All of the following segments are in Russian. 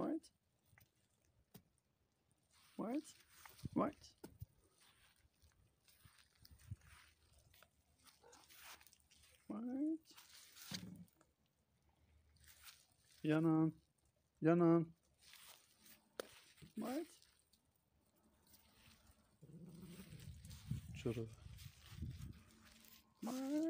Мать. Мать. Мать. Мать. Яна. Яна. Мать. чёрт, Мать.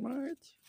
What?